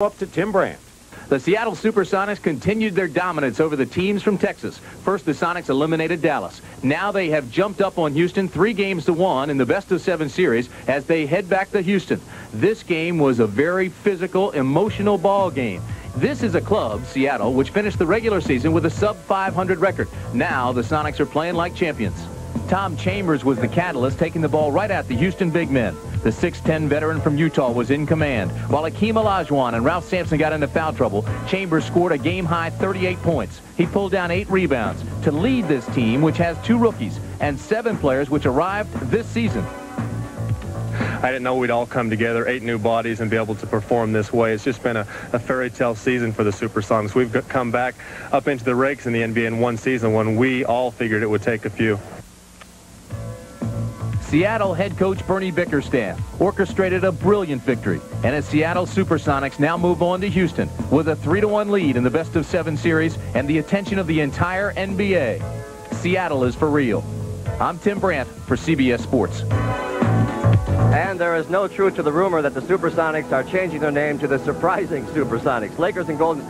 Up to Tim Brant. The Seattle Supersonics continued their dominance over the teams from Texas. First, the Sonics eliminated Dallas. Now they have jumped up on Houston three games to one in the best of seven series as they head back to Houston. This game was a very physical, emotional ball game. This is a club, Seattle, which finished the regular season with a sub-500 record. Now the Sonics are playing like champions. Tom Chambers was the catalyst, taking the ball right at the Houston big men. The 6'10 veteran from Utah was in command. While Akeem Olajuwon and Ralph Sampson got into foul trouble, Chambers scored a game-high 38 points. He pulled down eight rebounds to lead this team, which has two rookies and seven players which arrived this season. I didn't know we'd all come together, eight new bodies, and be able to perform this way. It's just been a, a fairy tale season for the Supersonics. We've come back up into the ranks in the NBA in one season when we all figured it would take a few. Seattle head coach Bernie Bickerstaff orchestrated a brilliant victory, and as Seattle Supersonics now move on to Houston with a 3-1 lead in the best of seven series and the attention of the entire NBA. Seattle is for real. I'm Tim Brant for CBS Sports. And there is no truth to the rumor that the Supersonics are changing their name to the surprising Supersonics. Lakers and Golden State